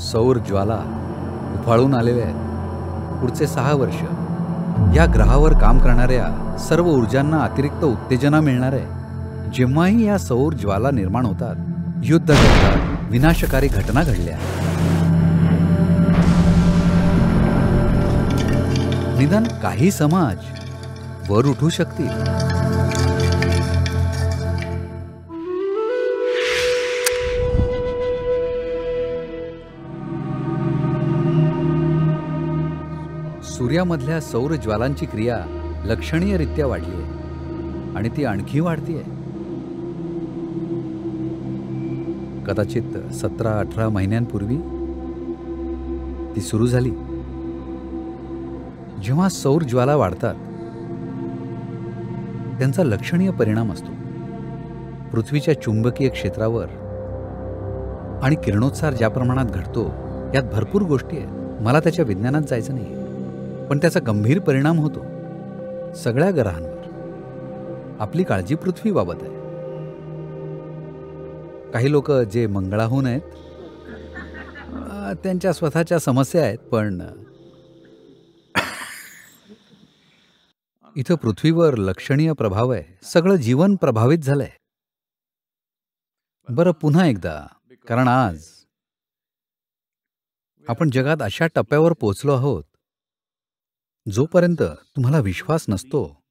सौर ज्वाला उफाळून आलेल्या आहेत. पुढचे सहा वर्ष या ग्रहावर काम करणाऱ्या सर्व ऊर्जांना अतिरिक्त उत्तेजना मिळणार आहे. जेव्हाही या सौर ज्वाला निर्माण होतात युद्ध घडतात विनाशकारी घटना घडल्या. निदान काही समाज वर उठू शकतील. सूर्यामधल्या सौर ज्वालांची क्रिया लक्षणीयरित्या वाढली आहे. आणि ती आणखी वाढतीये. कदाचित सतरा अठरा महिन्यांपूर्वी ती सुरू झाली. जेव्हा सौर ज्वाला वाढतात त्यांचा लक्षणीय परिणाम असतो. पृथ्वीच्या चुंबकीय क्षेत्रावर आणि किरणोत्सार ज्या प्रमाणात घडतो यात भरपूर गोष्टी आहेत. मला त्याच्या विज्ञानात जायचं नाही पण त्याचा गंभीर परिणाम होतो. सगळ्या ग्रहांवर. आपली काळजी पृथ्वीबाबत आहे. काही लोक जे मंगळाहून आहेत त्यांच्या स्वतःच्या समस्या आहेत पण इथं पृथ्वीवर लक्षणीय प्रभाव आहे. सगळं जीवन प्रभावित झालंय. बरं पुन्हा एकदा कारण आज आपण जगात अशा टप्प्यावर पोचलो आहोत जोपर्यंत तुम्हाला विश्वास नसतो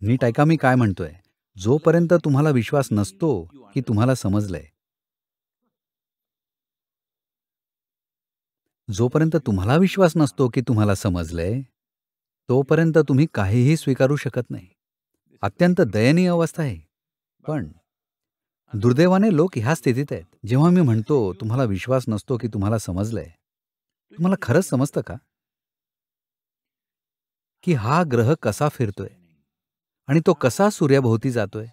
नीट ऐका मी काय म्हणतोय. जोपर्यंत तुम्हाला विश्वास नसतो की तुम्हाला समजलंय. जोपर्यंत तुम्हाला विश्वास नसतो की तुम्हाला समजलंय तोपर्यंत तुम्ही काहीही स्वीकारू शकत नाही. अत्यंत दयनीय अवस्था आहे. पण दुर्दैवाने लोक ह्या स्थितीत आहेत. जेव्हा मी म्हणतो तुम्हाला विश्वास नसतो की तुम्हाला समजलंय तुम्हाला खरंच समजतं का? की हा ग्रह कसा फिरतोय आणि तो कसा सूर्याभोवती जातोय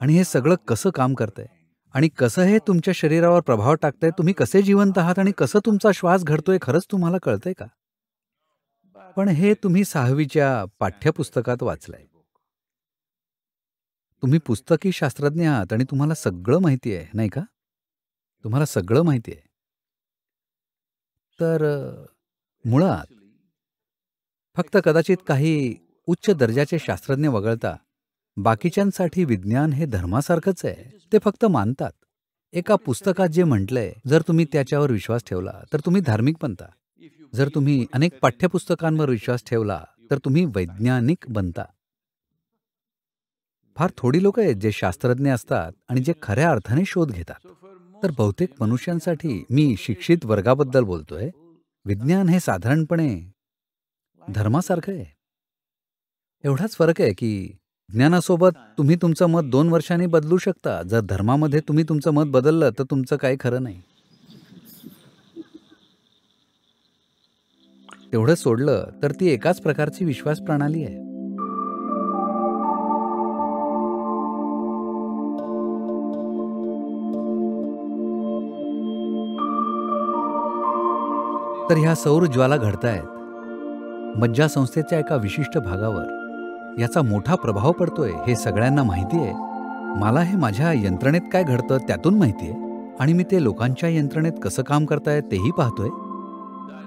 आणि हे सगळं कसं काम करतंय आणि कसं हे तुमच्या शरीरावर प्रभाव टाकतंय? तुम्ही कसे जिवंत आहात आणि कसं तुमचा श्वास घडतोय खरंच तुम्हाला कळतंय का? पण हे तुम्ही सहावीच्या पाठ्यपुस्तकात वाचलंय. तुम्ही पुस्तकी शास्त्रज्ञ आहात आणि तुम्हाला सगळं माहिती आहे नाही का? तुम्हाला सगळं माहिती आहे. तर मुळात फक्त कदाचित काही उच्च दर्जाचे शास्त्रज्ञ वगळता बाकीच्यांसाठी विज्ञान हे धर्मासारखंच आहे. ते फक्त मानतात. एका पुस्तकात जे म्हटलंय जर तुम्ही त्याच्यावर विश्वास ठेवला तर तुम्ही धार्मिक बनता. जर तुम्ही अनेक पाठ्यपुस्तकांवर विश्वास ठेवला तर तुम्ही वैज्ञानिक बनता. फार थोडी लोक आहेत जे शास्त्रज्ञ असतात आणि जे खऱ्या अर्थाने शोध घेतात. तर बहुतेक मनुष्यांसाठी मी शिक्षित वर्गाबद्दल बोलतोय. विज्ञान हे साधारणपणे धर्मासारखं आहे. एवढाच फरक आहे की ज्ञानासोबत तुम्ही तुमचं मत दोन वर्षांनी बदलू शकता. जर धर्मामध्ये तुम्ही तुमचं मत बदललं तर तुमचं काही खरं नाही. तेवढं सोडलं तर ती एकाच प्रकारची विश्वास प्रणाली आहे. तर ह्या सौर ज्वाला घडतायत. मज्जासंस्थेच्या एका विशिष्ट भागावर. याचा मोठा प्रभाव पडतोय हे सगळ्यांना माहिती आहे. मला हे माझ्या यंत्रणेत काय घडतं त्यातून माहिती आहे. आणि मी ते लोकांच्या यंत्रणेत कसं काम करतायत तेही पाहतोय.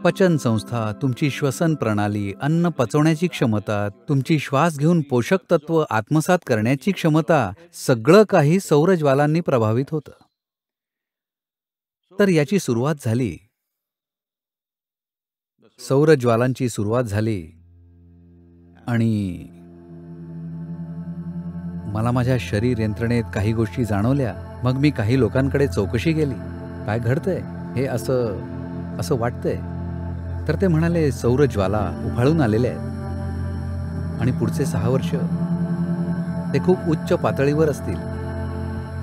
पचन संस्था तुमची श्वसन प्रणाली अन्न पचवण्याची क्षमता तुमची श्वास घेऊन पोषक तत्व आत्मसात करण्याची क्षमता सगळं काही सौरज्वालांनी प्रभावित होतं. तर याची सुरुवात झाली सौरज्वालांची सुरुवात झाली. आणि मला माझ्या शरीर यंत्रणेत काही गोष्टी जाणवल्या. मग मी काही लोकांकडे चौकशी केली. काय घडतंय? हे असं असं वाटतंय. तर ते म्हणाले सौरज्वाला उफाळून आलेले आहेत. आणि पुढचे सहा वर्ष ते खूप उच्च पातळीवर असतील.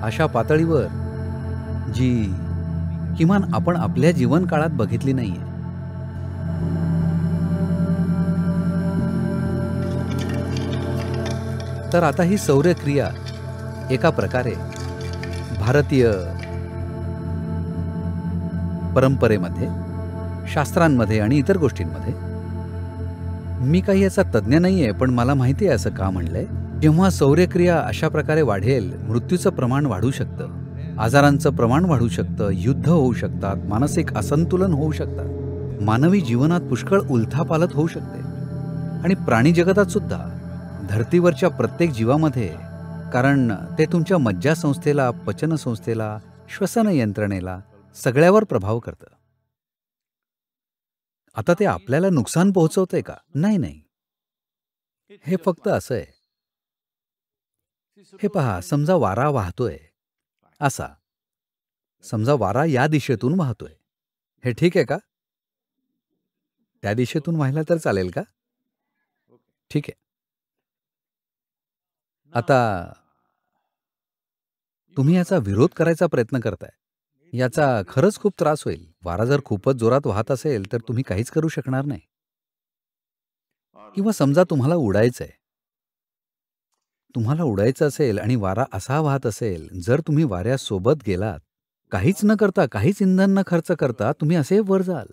अशा पातळीवर जी किमान आपण आपल्या जीवनकाळात बघितली नाही आहे तर आता ही सौर्यक्रिया एका प्रकारे भारतीय परंपरेमध्ये शास्त्रांमध्ये आणि इतर गोष्टींमध्ये. मी काही याचा तज्ज्ञ नाही आहे पण मला माहिती आहे असं का म्हणलंय. जेव्हा सौर्यक्रिया अशा प्रकारे वाढेल मृत्यूचं प्रमाण वाढू शकतं. आजारांचं प्रमाण वाढू शकतं युद्ध होऊ शकतात मानसिक असंतुलन होऊ शकतात मानवी जीवनात पुष्कळ उलथापालत होऊ शकते. आणि प्राणी जगतात सुद्धा. धर्तीवरच्या प्रत्येक जीवामध्ये कारण ते तुमच्या मज्जासंस्थेला पचनसंस्थेला श्वसन यंत्रणेला सगळ्यावर प्रभाव करतं. आता ते आपल्याला नुकसान पोहोचवतंय का? नाही नाही. हे फक्त असं आहे हे पहा समजा वारा वाहतोय. असा. समजा वारा या दिशेतून वाहतोय. हे ठीक आहे का? त्या दिशेतून व्हायला तर चालेल का? ठीक आहे. आता तुम्ही याचा विरोध करायचा प्रयत्न करताय. याचा खरंच खूप त्रास होईल. वारा जर खूपच जोरात वाहत असेल तर तुम्ही काहीच करू शकणार नाही. किंवा समजा तुम्हाला उडायचंय. तुम्हाला उडायचं असेल आणि वारा असा वाहत असेल जर तुम्ही वाऱ्यासोबत गेलात काहीच न करता काहीच इंधन न खर्च करता तुम्ही असे वर जाल.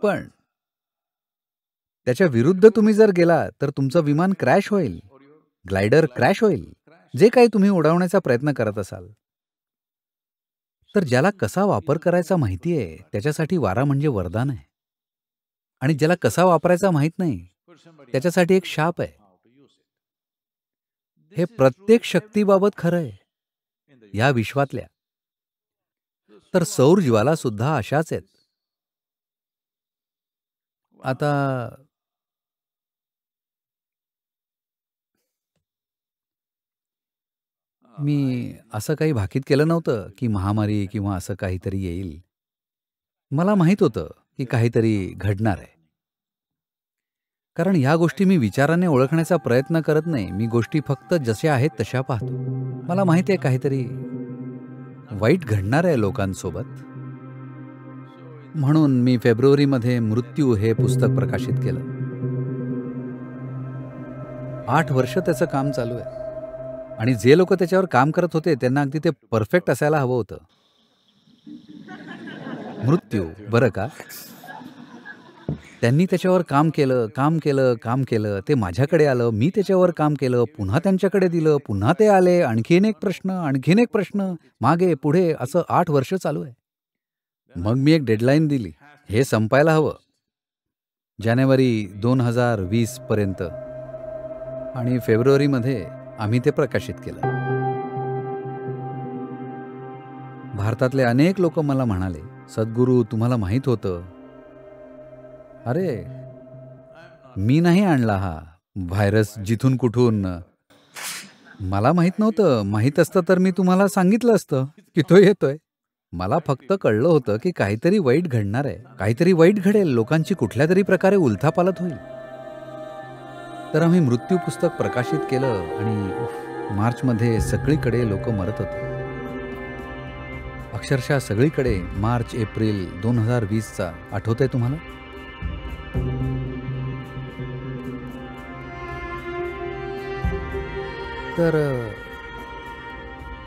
पण त्याच्या विरुद्ध तुम्ही जर गेला तर तुमचं विमान क्रॅश होईल. ग्लायडर क्रॅश होईल. जे काही तुम्ही उडवण्याचा प्रयत्न करत असाल. तर ज्याला कसा वापर करायचा माहिती आहे त्याच्यासाठी वारा म्हणजे वरदान आहे. आणि ज्याला कसा वापरायचा माहीत नाही त्याच्यासाठी एक शाप आहे. हे प्रत्येक शक्तीबाबत खरं आहे. या विश्वातल्या. तर सौर ज्वाला सुद्धा अशाच आहेत. आता मी असं काही भाकीत केलं नव्हतं की महामारी किंवा असं काहीतरी येईल. मला माहीत होतं की काहीतरी घडणार आहे. कारण ह्या गोष्टी मी विचाराने ओळखण्याचा प्रयत्न करत नाही. मी गोष्टी फक्त जशा आहेत तशा पाहतो. मला माहिती आहे काहीतरी वाईट घडणार आहे लोकांसोबत. म्हणून मी फेब्रुवारीमध्ये मृत्यू हे पुस्तक प्रकाशित केलं. आठ वर्ष त्याचं काम चालू आहे. आणि जे लोक त्याच्यावर काम करत होते त्यांना अगदी ते परफेक्ट असायला हवं होतं. मृत्यू बरं का? त्यांनी त्याच्यावर काम केलं काम केलं काम केलं. ते माझ्याकडे आलं मी त्याच्यावर काम केलं पुन्हा त्यांच्याकडे दिलं पुन्हा ते आले आणखीन एक प्रश्न आणखीन एक प्रश्न मागे पुढे असं आठ वर्ष चालू आहे. मग मी एक डेडलाईन दिली. हे संपायला हवं. जानेवारी दोन हजार वीस पर्यंत. आणि फेब्रुवारीमध्ये आम्ही ते प्रकाशित केलं. भारतातले अनेक लोक मला म्हणाले सद्गुरू तुम्हाला माहीत होतं. अरे मी नाही आणला हा व्हायरस जिथून कुठून. मला माहीत नव्हतं. माहीत असतं तर मी तुम्हाला सांगितलं असतं की तो येतोय. मला फक्त कळलं होतं की काहीतरी वाईट घडणार आहे. काहीतरी वाईट घडेल. लोकांची कुठल्या तरी प्रकारे उलथापालत होईल. तर आम्ही मृत्यू पुस्तक प्रकाशित केलं आणि मार्चमध्ये सगळीकडे लोक मरत होते. अक्षरशः सगळीकडे मार्च एप्रिल दोन हजार वीसचा आठवत आहे तुम्हाला? तर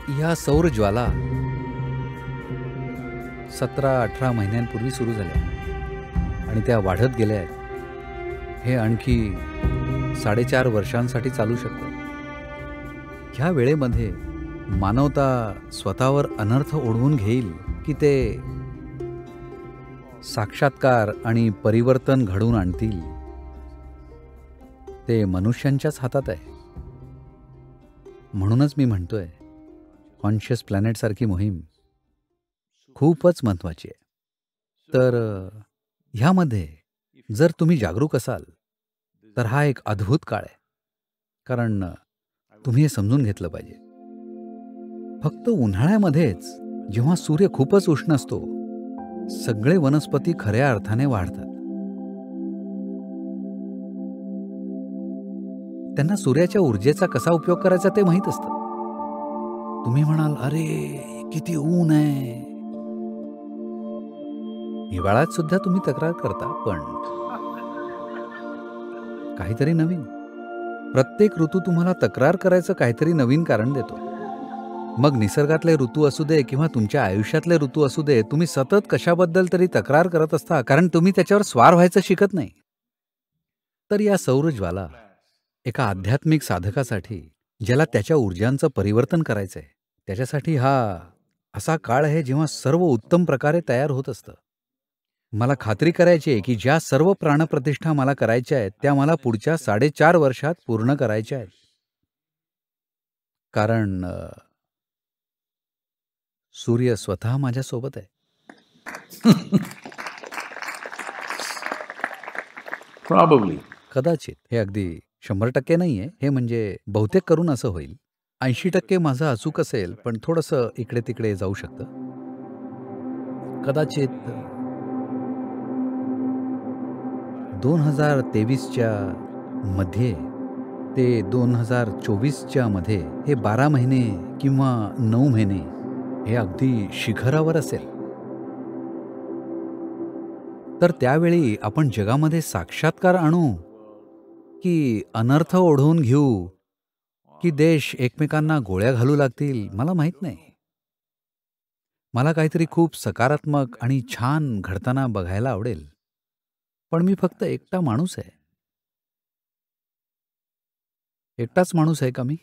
ह्या सौर ज्वाला सतरा अठरा महिन्यांपूर्वी सुरू झाल्या. आणि त्या वाढत गेल्या आहेत. हे आणखी साडेचार वर्षांसाठी चालू शकतं. ह्या वेळेमध्ये मानवता स्वतःवर अनर्थ ओढवून घेईल की ते साक्षात्कार आणि परिवर्तन घडवून आणतील? ते मनुष्यांच्याच हातात आहे. म्हणूनच मी म्हणतोय कॉन्शियस प्लॅनेटसारखी मोहीम खूपच महत्त्वाची आहे. तर ह्यामध्ये जर तुम्ही जागरूक असाल तर हा एक अद्भुत काळ आहे. कारण तुम्ही हे समजून घेतलं पाहिजे. फक्त उन्हाळ्यामध्येच जेव्हा सूर्य खूपच उष्ण असतो सगळे वनस्पती खऱ्या अर्थाने वाढतात. त्यांना सूर्याच्या ऊर्जेचा कसा उपयोग करायचा ते माहीत असतं. तुम्ही म्हणाल अरे किती ऊन आहे. हिवाळ्यात सुद्धा तुम्ही तक्रार करता पण काहीतरी नवीन. प्रत्येक ऋतू तुम्हाला तक्रार करायचं काहीतरी नवीन कारण देतो. मग निसर्गातले ऋतू असू दे किंवा तुमच्या आयुष्यातले ऋतू असू दे तुम्ही सतत कशाबद्दल तरी तक्रार करत असता कारण तुम्ही त्याच्यावर स्वार व्हायचं शिकत नाही. तर या सौरज्वाला एका आध्यात्मिक साधकासाठी ज्याला त्याच्या ऊर्जांचं परिवर्तन करायचं आहे त्याच्यासाठी हा असा काळ आहे जेव्हा सर्व उत्तम प्रकारे तयार होत असतं. मला खात्री करायची आहे की ज्या सर्व प्राणप्रतिष्ठा मला करायच्या आहेत त्या मला पुढच्या साडेचार वर्षात पूर्ण करायच्या आहेत. कारण सूर्य स्वतः माझ्यासोबत आहे. Probably. कदाचित. हे अगदी शंभर टक्के नाही आहे. हे म्हणजे बहुतेक करून असं होईल. ऐंशी टक्के माझं अचूक असेल पण थोडंसं इकडे तिकडे जाऊ शकतं. कदाचित दोन हजार तेवीसच्या मध्ये ते दोन हजार चोवीसच्या मध्ये हे बारा महिने किंवा नऊ महिने हे अगदी शिखरावर असेल. तर त्यावेळी आपण जगामध्ये साक्षात्कार आणू की अनर्थ ओढवून घेऊ की देश एकमेकांना गोळ्या घालू लागतील मला माहीत नाही. मला काहीतरी खूप सकारात्मक आणि छान घडताना बघायला आवडेल. पण मी फक्त एकटा माणूस आहे. एकटाच माणूस आहे का मी?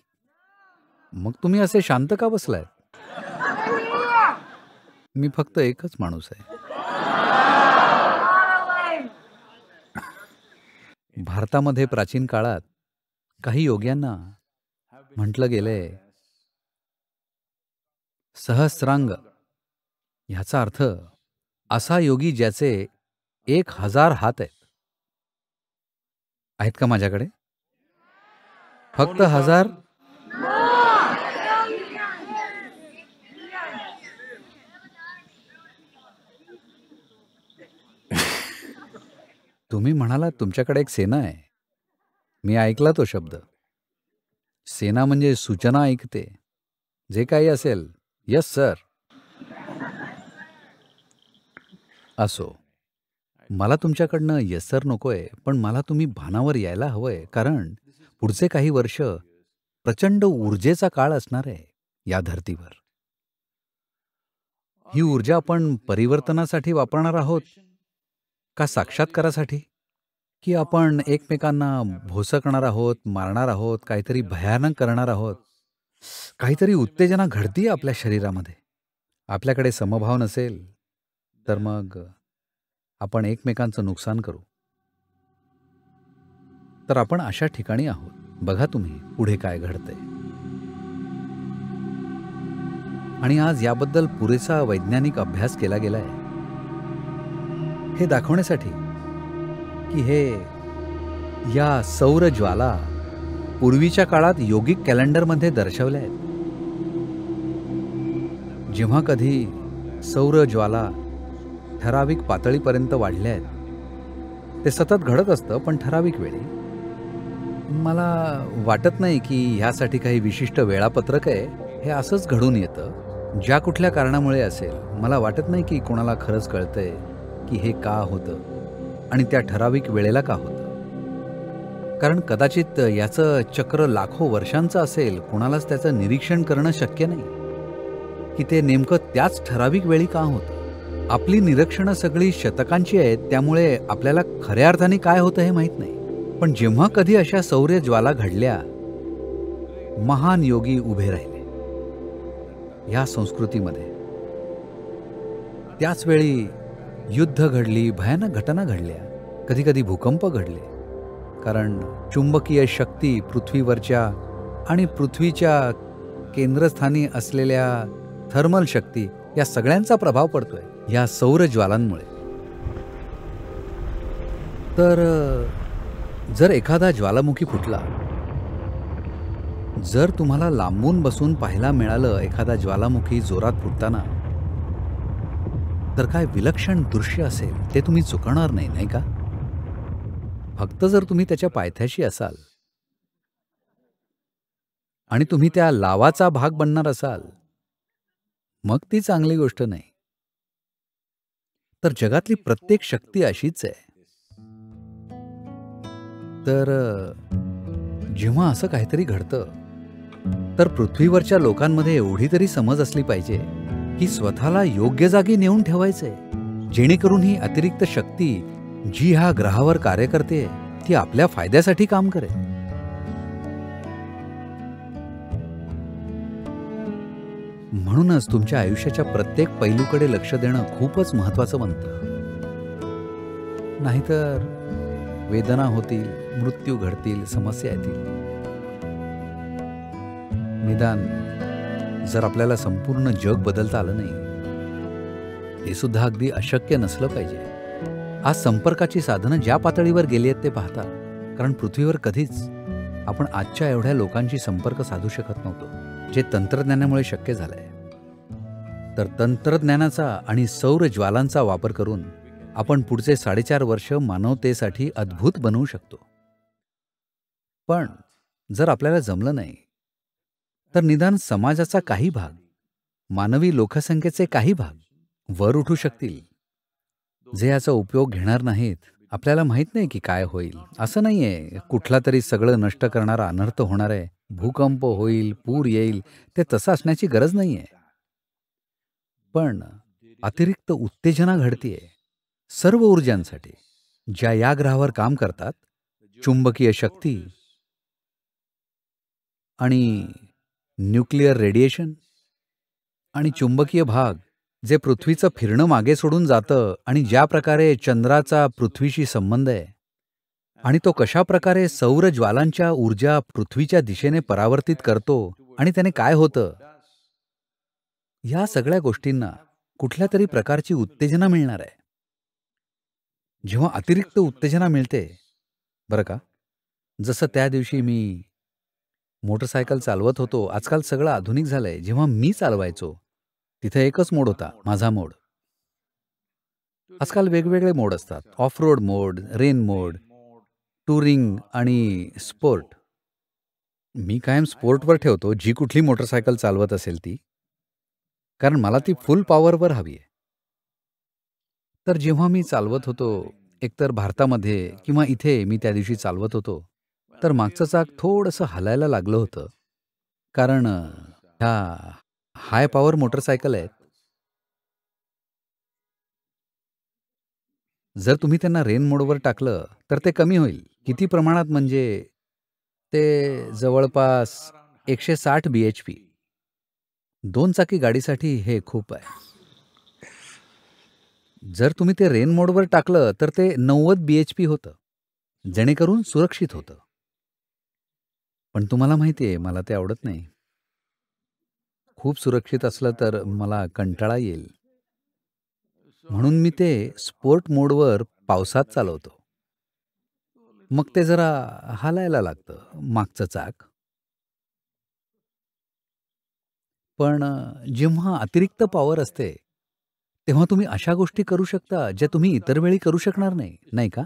मग तुम्ही असे शांत का बसलाय? मी फक्त एकच माणूस आहे. भारतामध्ये प्राचीन काळात काही योग्यांना म्हटलं गेलंय सहस्रांग ह्याचा अर्थ असा योगी ज्याचे एक हजार हात आहेत. आहेत का माझ्याकडे? फक्त हजार? तुम्ही म्हणाला तुमच्याकडे एक सेना आहे. मी ऐकला तो शब्द. सेना म्हणजे सूचना ऐकते. जे काही असेल यस सर असो. मला तुमच्याकडनं यस सर नकोय पण मला तुम्ही भानावर यायला हवंय कारण पुढचे काही वर्ष प्रचंड ऊर्जेचा काळ असणार आहे या धर्तीवर. ही ऊर्जा आपण परिवर्तनासाठी वापरणार आहोत का साक्षात्कारासाठी? की आपण एकमेकांना भोसकणार आहोत मारणार आहोत काहीतरी भयानक करणार आहोत? काहीतरी उत्तेजना घडतीये आपल्या शरीरामध्ये. आपल्याकडे समभाव नसेल तर मग आपण एकमेकांचं नुकसान करू. तर आपण अशा ठिकाणी आहोत. बघा तुम्ही पुढे काय घडतंय. आणि आज याबद्दल पुरेसा वैज्ञानिक अभ्यास केला गेलाय. हे दाखवण्यासाठी की हे या सौर ज्वाला पूर्वीच्या काळात योगिक कॅलेंडरमध्ये दर्शवल्या आहेत. जेव्हा कधी सौर ज्वाला ठराविक पातळीपर्यंत वाढल्या आहेत. ते सतत घडत असतं पण ठराविक वेळी. मला वाटत नाही की ह्यासाठी काही विशिष्ट वेळापत्रक आहे. हे असंच घडून येतं. ज्या कुठल्या कारणामुळे असेल मला वाटत नाही की कोणाला खरंच कळतंय की हे का होतं आणि त्या ठराविक वेळेला का होतं. कारण कदाचित याचं चक्र लाखो वर्षांचं असेल कोणालाच त्याचं निरीक्षण करणं शक्य नाही. की ते नेमकं त्याच ठराविक वेळी का होतं? आपली निरीक्षणं सगळी शतकांची आहेत त्यामुळे आपल्याला खऱ्या अर्थाने काय होतं हे माहीत नाही. पण जेव्हा कधी अशा सौर्य ज्वाला घडल्या महान योगी उभे राहिले. या संस्कृतीमध्ये. त्याच वेळी युद्ध घडली भयानक घटना घडल्या. कधी कधी भूकंप घडले. कारण चुंबकीय शक्ती पृथ्वीवरच्या आणि पृथ्वीच्या केंद्रस्थानी असलेल्या थर्मल शक्ती या सगळ्यांचा प्रभाव पडतोय. या सौर ज्वालांमुळे. तर जर एखादा ज्वालामुखी फुटला जर तुम्हाला लांबून बसून पाहायला मिळालं एखादा ज्वालामुखी जोरात फुटताना तर काय विलक्षण दृश्य असेल ते तुम्ही चुकणार नाही नाही का? फक्त जर तुम्ही त्याच्या पायथ्याशी असाल आणि तुम्ही त्या लावाचा भाग बनणार असाल मग ती चांगली गोष्ट नाही. तर जगातली प्रत्येक शक्ती अशीच आहे. तर जेव्हा असं काहीतरी घडतं तर पृथ्वीवरच्या लोकांमध्ये एवढी तरी समज असली पाहिजे की स्वतःला योग्य जागी नेऊन ठेवायचंय जेणेकरून ही अतिरिक्त शक्ती जी ह्या ग्रहावर कार्य करते ती आपल्या फायद्यासाठी काम करेल. म्हणूनच तुमच्या आयुष्याच्या प्रत्येक पैलूकडे लक्ष देणं खूपच महत्वाचं बनतं. नाहीतर वेदना होतील मृत्यू घडतील समस्या येतील. निदान जर आपल्याला संपूर्ण जग बदलता आलं नाही हे सुद्धा अगदी अशक्य नसलं पाहिजे. आज संपर्काची साधनं ज्या पातळीवर गेली आहेत ते पाहता कारण पृथ्वीवर कधीच आपण आजच्या एवढ्या लोकांशी संपर्क साधू शकत नव्हतो. जे तंत्रज्ञानामुळे शक्य झालं आहे तर तंत्रज्ञानाचा आणि सौर ज्वालांचा वापर करून आपण पुढचे साडेचार वर्ष मानवतेसाठी अद्भुत बनवू शकतो. पण जर आपल्याला जमलं नाही तर निदान समाजाचा काही भाग मानवी लोकसंख्येचे काही भाग वर उठू शकतील. जे याचा उपयोग घेणार नाहीत. आपल्याला माहीत नाही की काय होईल. असं नाही आहे कुठला तरी सगळं नष्ट करणारा अनर्थ होणार आहे. भूकंप होईल पूर येईल ते तसं असण्याची गरज नाहीये. पण अतिरिक्त उत्तेजना घडतीये. सर्व ऊर्जांसाठी. ज्या या ग्रहावर काम करतात चुंबकीय शक्ती आणि न्यूक्लिअर रेडिएशन आणि चुंबकीय भाग जे पृथ्वीचं फिरणं मागे सोडून जातं आणि ज्या प्रकारे चंद्राचा पृथ्वीशी संबंध आहे आणि तो कशा प्रकारे सौर ज्वालांच्या ऊर्जा पृथ्वीच्या दिशेने परावर्तित करतो आणि त्याने काय होतं? या सगळ्या गोष्टींना कुठल्या तरी प्रकारची उत्तेजना मिळणार आहे. जेव्हा अतिरिक्त उत्तेजना मिळते बरं का? जसं त्या दिवशी मी मोटरसायकल चालवत होतो आजकाल सगळं आधुनिक झालंय जेव्हा मी चालवायचो तिथे एकच मोड होता माझा मोड. आजकाल वेगवेगळे मोड असतात. Off road mode rain mode touring आणि स्पोर्ट. मी कायम स्पोर्टवर ठेवतो जी कुठली मोटरसायकल चालवत असेल ती. कारण मला ती फुल पॉवरवर हवी आहे. तर जेव्हा मी चालवत होतो एकतर भारतामध्ये किंवा इथे मी त्या दिवशी चालवत होतो तर मागचं चाक थोडंसं हलायला लागलं होतं. कारण ह्या हाय पॉवर मोटरसायकल आहेत. जर तुम्ही त्यांना रेन मोडवर टाकलं तर ते कमी होईल. किती प्रमाणात म्हणजे ते जवळपास एकशे साठ बी एच पी दोन चाकी गाडीसाठी हे खूप आहे. जर तुम्ही ते रेन मोडवर टाकलं तर ते नव्वद बी एच पी होतं. जेणेकरून सुरक्षित होतं. पण तुम्हाला माहिती आहे मला ते आवडत नाही. खूप सुरक्षित असलं तर मला कंटाळा येईल. म्हणून मी ते स्पोर्ट मोडवर पावसात चालवतो. मग ते जरा हालायला लागतं मागचं चाक. पण जेव्हा अतिरिक्त पॉवर असते तेव्हा तुम्ही अशा गोष्टी करू शकता ज्या तुम्ही इतर वेळी करू शकणार नाही नाही का?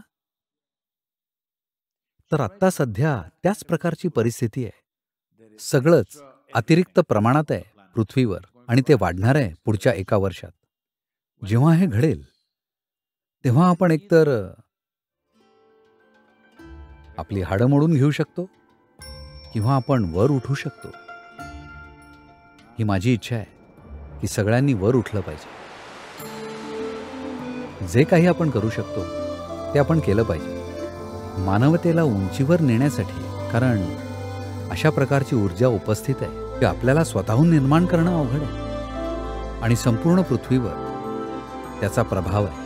तर आत्ता सध्या त्याच प्रकारची परिस्थिती आहे. सगळंच अतिरिक्त प्रमाणात आहे. पृथ्वीवर आणि ते वाढणार आहे पुढच्या एका वर्षात. जेव्हा हे घडेल तेव्हा आपण एकतर आपली हाडं मोडून घेऊ शकतो किंवा आपण वर उठू शकतो. ही माझी इच्छा आहे की सगळ्यांनी वर उठलं पाहिजे. जे काही आपण करू शकतो ते आपण केलं पाहिजे. मानवतेला उंचीवर नेण्यासाठी कारण अशा प्रकारची ऊर्जा उपस्थित आहे. ते आपल्याला स्वतःहून निर्माण करणं अवघड आहे. आणि संपूर्ण पृथ्वीवर त्याचा प्रभाव आहे.